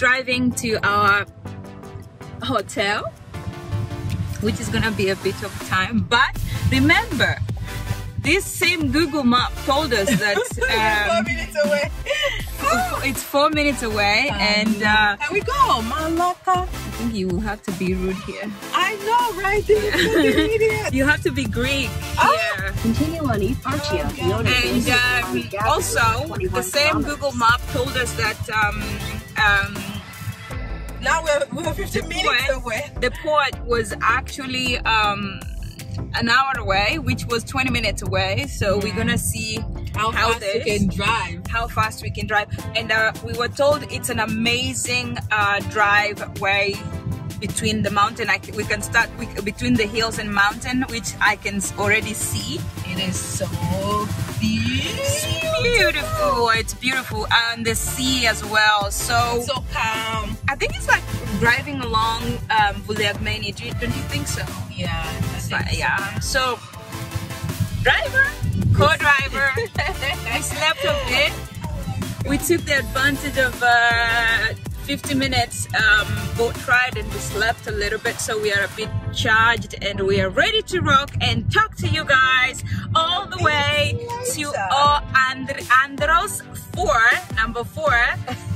driving to our hotel, which is gonna be a bit of time. But remember, this same Google map told us that Four um, minutes away. it's four minutes away, and uh, Here we go, Malaka. I think you will have to be rude here. I know, right? This is fucking idiot. You have to be Greek here. Continue on East Archia. Oh, And um, also, the same Google map told us that um, um, Now we're, we're 15 minutes away. the port was actually um, an hour away, which was 20 minutes away. So we're gonna see How, How fast this? can drive. how fast we can drive. And uh, we were told it's an amazing uh, driveway between the mountain. I we can start we, between the hills and mountain, which I can already see. It is so beautiful. Beautiful, it's beautiful, and the sea as well. So, So calm. I think it's like driving along um, Vuliagmeni. Do you, don't you think so? Yeah. Think But so. yeah. So, driver, co-driver, we slept a bit. We took the advantage of uh, 50 minutes um, boat ride and we slept a little bit. So we are a bit charged and we are ready to rock and talk to you guys all the way to all and Andros 4, number 4,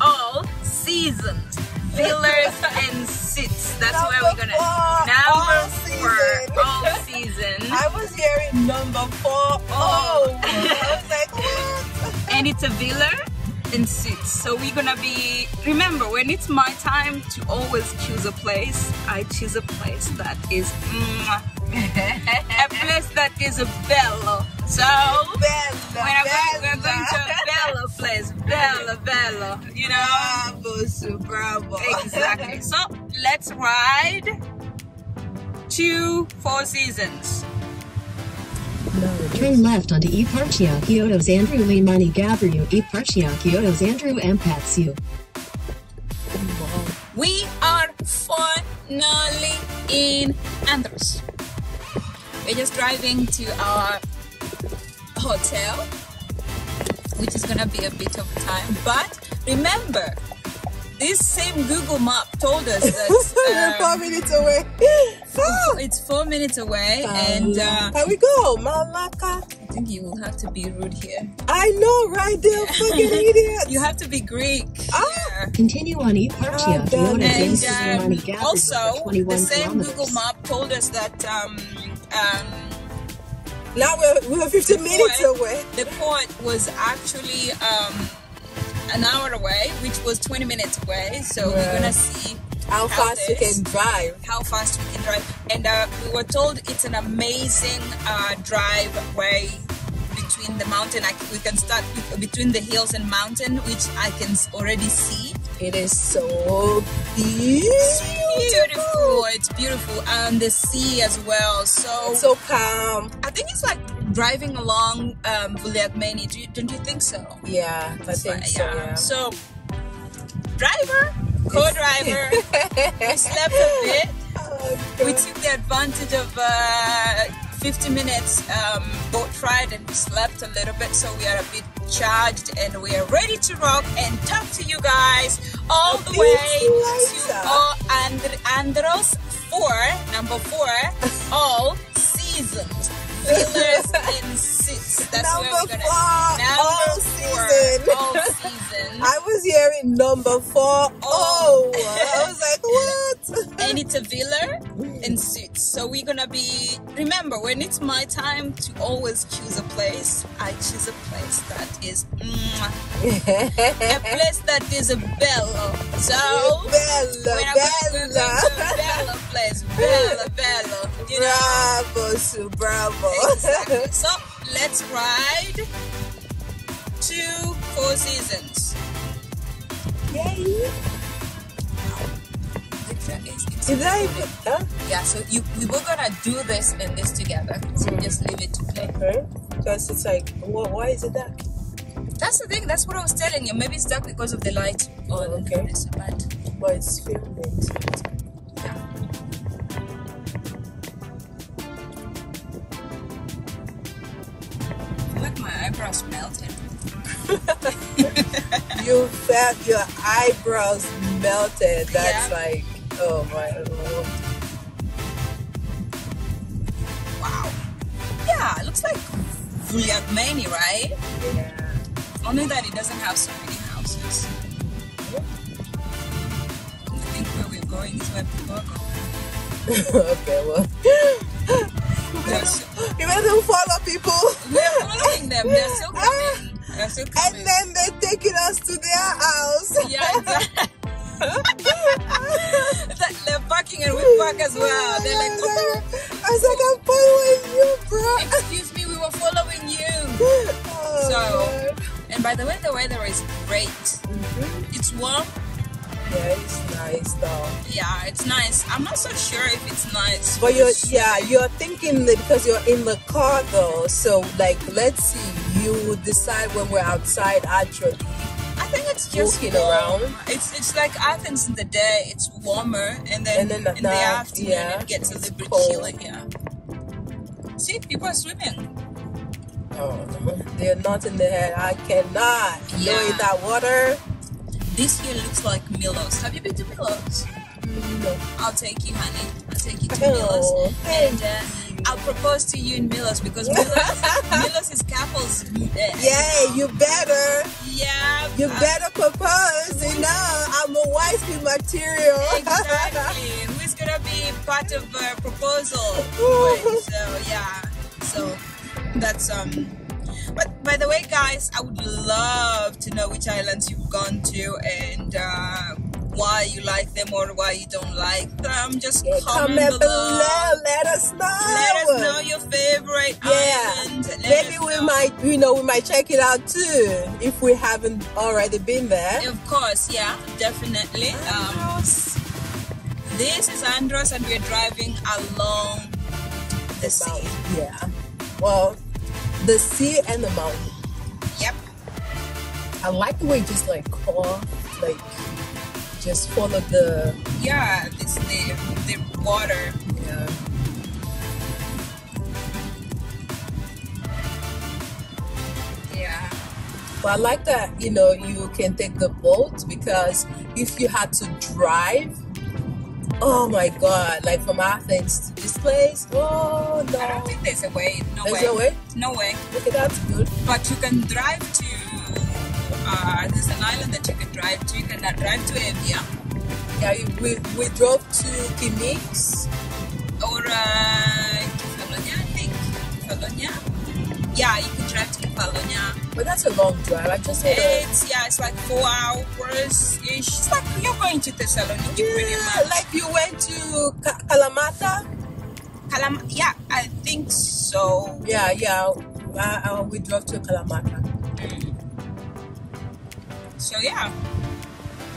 all seasons. Villas and seats. That's where we're gonna. Number four, Number all four, season. all season. I was hearing number four. Oh, oh. I was like, what? and it's a villa suits. So we're gonna be. Remember, when it's my time to always choose a place, I choose a place that is mwah, a place that is a bello. So Bella, we're, going, we're going to a Bella. bello place, bello, bello. You know Bravo, su bravo. exactly. So let's ride to Four Seasons. Turn left onto E Parchia, Kyoto's Andrew Limani Gabriel, E Parchia, Kyoto's Andrew Ampatsu. We are finally in Andros. We're just driving to our hotel, which is gonna be a bit of time. But remember, this same Google map told us that We're four um, minutes away. It's four minutes away, and uh, Here we go, Malaka. I think you will have to be rude here. I know, right? They're fucking idiots. You have to be Greek Ah. here. Continue on E Oh, damn And um, also, the same kilometers. Google map told us that um, um, now we're, we're 15 minutes away. the port was actually um, an hour away, which was 20 minutes away. So we're gonna see How fast you this. can drive. how fast we can drive. And uh, we were told it's an amazing uh, driveway between the mountain. I, we can start with, between the hills and mountain, which I can already see. It is so beautiful. Beautiful, it's beautiful, and the sea as well. So, So calm. I think it's like driving along um, Vuliagmeni. Do you, don't you think so? Yeah, I think so. Yeah. So, driver, co-driver, we slept a bit. We took the advantage of uh, 50 minutes um, boat ride and we slept a little bit, so we are a bit charged and we are ready to rock and talk to you guys all the way later. to all and Andros 4, number 4, all seasons. Villas and suits. That's Number gonna. four, Number all four, season. all season. I was hearing number four. Oh, oh. I was like, what? and it's a villa and suits. So we're gonna be. Remember, when it's my time to always choose a place, I choose a place that is a place that is a bello. So Bella, when I'm we're going to a Bella. bello place, bello, bello. You know Bravo, Sue, bravo. exactly. So let's ride to Four Seasons. Yay. It's- it's- Is that even, huh? Yeah, so you we were gonna do this and this together. So just leave it to play. Okay. Because it's like, wh- why is it that? That's the thing. That's what I was telling you. Maybe it's dark because of the light oh, on Okay. this, but Well, it's filming. it's- like my eyebrows. eyebrows melted. You felt your eyebrows melted. That's Yeah. like, oh my lord. Wow. Yeah, it looks like Vuliagmeni, right? Yeah. Only that it doesn't have so many houses. I think where we're going is where people going. okay, well. So- You better follow people. We're following them. They're still coming. They're still And then they're taking us to their house. yeah, exactly. They're parking and we park as well. They're like, "Oh, I was like, I'm following you, bro. excuse me, we were following you. Oh, So- And by the way, the weather is great. Mhm. It's warm. Yeah, it's nice though. Yeah, it's nice. I'm not so sure if it's nice. But you're the yeah, you're thinking that because you're in the car though. So like let's see, you decide when we're outside actually. It's just walking warm. around. It's it's like Athens in the day. It's warmer, and then, And then in the afternoon yeah, it gets a little bit chilly. Yeah. See, people are swimming. Oh they're not in the head. I cannot. Yeah. Go in that water. This here looks like Milos. Have you been to Milos? No. I'll take you, honey. I'll take you to Oh, Milos, and uh, I'll propose to you in Milos because Milos, Milos is couples. Yeah, you better. Yeah. You uh, better propose, you know. I'm a wifey material. Exactly. Who's gonna be part of a proposal? Ooh. so yeah. So that's um. But by the way, guys, I would love to know which islands you've gone to why you like them or why you don't like them. Just Yeah, comment, comment below. below. Let us know. Let us know your favorite Yeah. island. Let Maybe we know. might, you know, we might check it out too if we haven't already been there. Of course, yeah, definitely. Um, this is Andros, and we're driving along the sea. Yeah. Well, the sea and the mountain. Yep. I like the way you just like crawl, like just follow the Yeah, this the the water. yeah. Yeah. But I like that, you know, you can take the boat because if you had to drive, oh my god, like from Athens to this place, oh no. I don't think there's a way. No There's way. no way? No way. Okay, that's good. But you can drive to. Island that you can drive to. You can drive to Evia Yeah, we, we drove to Kimix. or uh, Kefalonia, I think. Kefalonia. Yeah, you can drive to Kefalonia. But that's a long drive. I just It's yeah, it's like four hours ish. It's like you're going to Thessaloniki pretty yeah, much. like you went to Ka- Kalamata. Kalam- yeah, I think so. Yeah, yeah. Uh, uh, we drove to Kalamata. So yeah,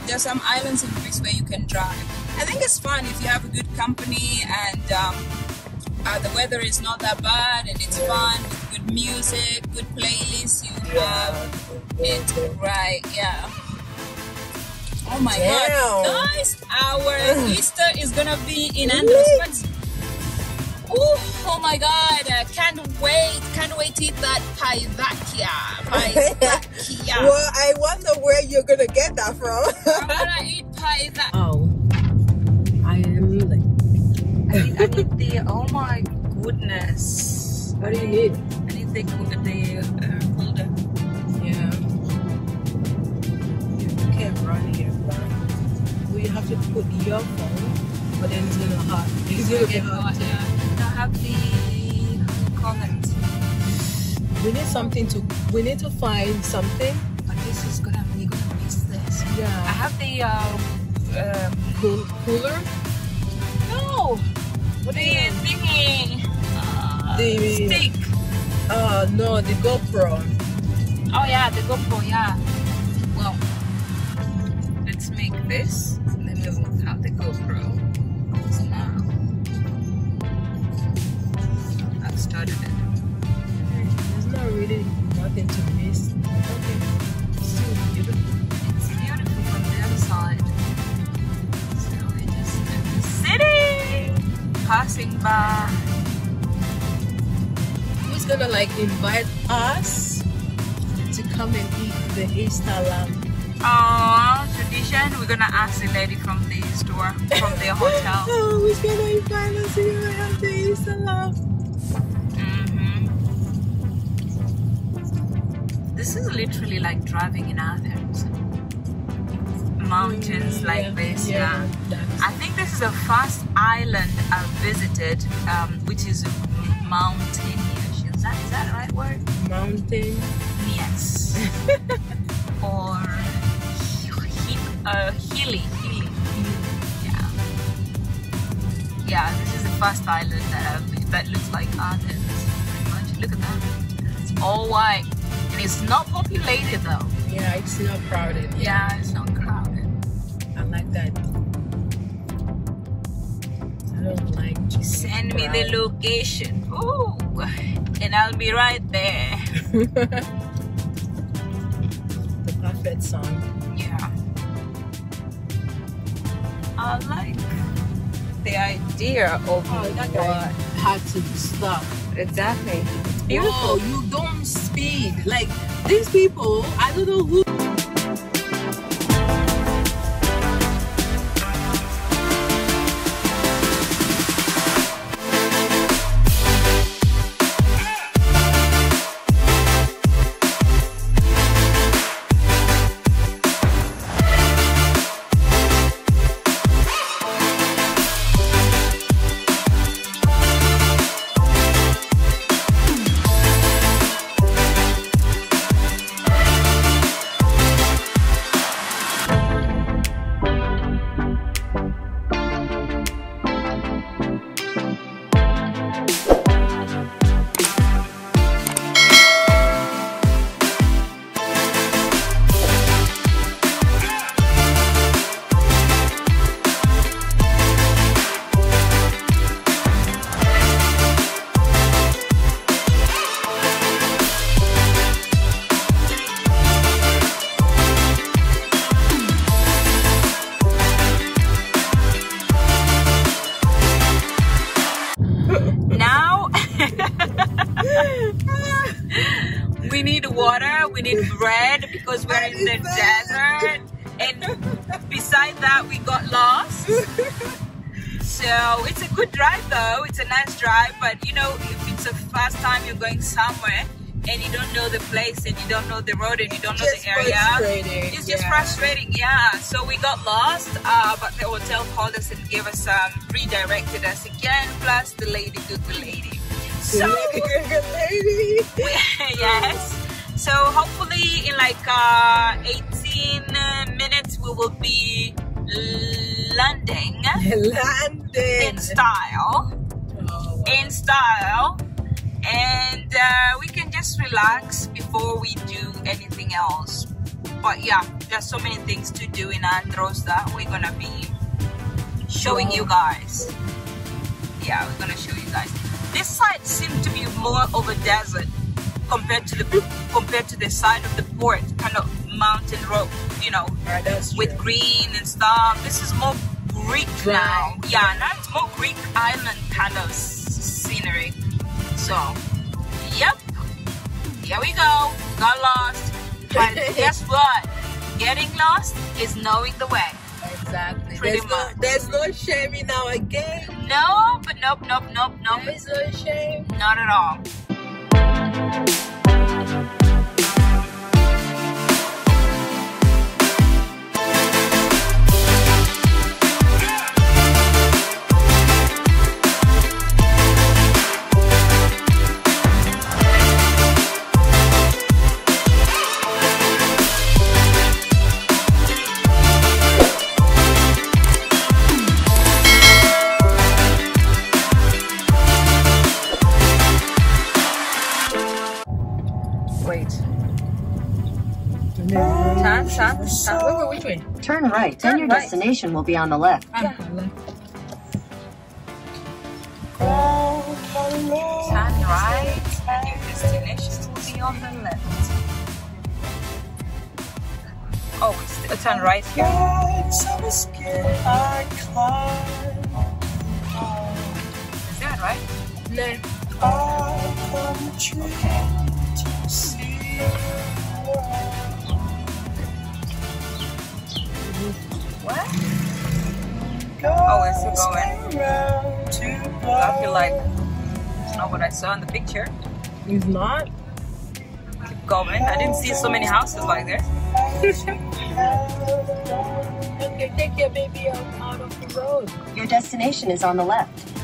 there's some islands in Greece where you can drive. I think it's fun if you have a good company and um, uh, the weather is not that bad and it's fun with good music, good playlists. You have it right, yeah. Oh my Damn. god, guys, our Easter is gonna be in Andros. But- Ooh, oh my god, uh, can't wait, can't wait to eat that paidakia. Paidakia. Well, I wonder where you're gonna get that from. I'm gonna eat paidakia. oh, I am like. I need, I need the, oh my goodness. What do you need? I need the, the uh, holder. Yeah. You can't run here, right? Well, you have to put your phone, but then it's gonna hot. It's gonna get hot. I have the, call We need something to. We need to find something. but this is gonna, you're gonna miss this. I have the, um, um, Cool, cooler. no, What the thingy, uh, The- stick. Uh, no, the GoPro. Oh yeah, the GoPro, yeah. Well, let's make this, and then we'll have the GoPro. I've started it. There's not really nothing to miss. Okay. Still beautiful. It's beautiful from the other side. So we're just the city, passing by. Who's gonna like invite us to come and eat the Easter lamb. Oh, tradition. We're gonna ask the lady from the store, from the hotel. Oh, who's gonna invite us to have the Easter lamb? This is literally like driving in Athens. Mountains like this, yeah. that's- I think this is the first island I've visited, um, which is mountainous. Is that, is that the right word? mountain. Yes. or he, uh, hilly, hilly. Yeah. Yeah, this is the first island that I've, that looks like Athens. Look at that. It's all white. It's not populated though. Yeah, it's not crowded. Yeah, it's not crowded. I like that. I don't like to Send me the location. Ooh. And I'll be right there. the perfect song. Yeah. I like the idea of Oh, what had to stop. exactly. It's Beautiful. beautiful. you don't Like these people, I don't know who. We need water, we need bread because we're in the desert. And beside that we got lost. So it's a good drive though, it's a nice drive, but you know, if it's the first time you're going somewhere and you don't know the place and you don't know the road and you don't know Just the area, it's just yeah. frustrating, yeah. So we got lost, uh, but the hotel called us and gave us um, redirected us again, plus the lady good the lady. So lady. yes. So hopefully in like uh, 18 uh, minutes we will be landing Landing. in style. Oh, wow. In style. And uh, we can just relax before we do anything else. But yeah, there's so many things to do in Andros that we're gonna be showing you guys. Yeah, we're gonna show you guys. This side seems to be more of a desert compared to the compared to the side of the port, kind of mountain road, you know, that's true. with green and stuff. This is more Greek Dry. now. Yeah, now it's more Greek island kind of s- scenery. So, yep. Here we go. Got lost. But guess what? Getting lost is knowing the way. Exactly. Pretty there's, no, much. there's no shame in our game. No, but nope, nope, nope, nope. There's no shame. Not at all. Wait, wait, which way? Turn right, Turn then your right. destination will be on the left. Ah, Turn right, and your destination will be on the left. Oh, it's turn right here. Is that right? No. What? Oh, it's going to, I feel like it's not what I saw in the picture. It's not? Keep going. I didn't see so many houses like this. okay, take your baby out of the road. Your destination is on the left.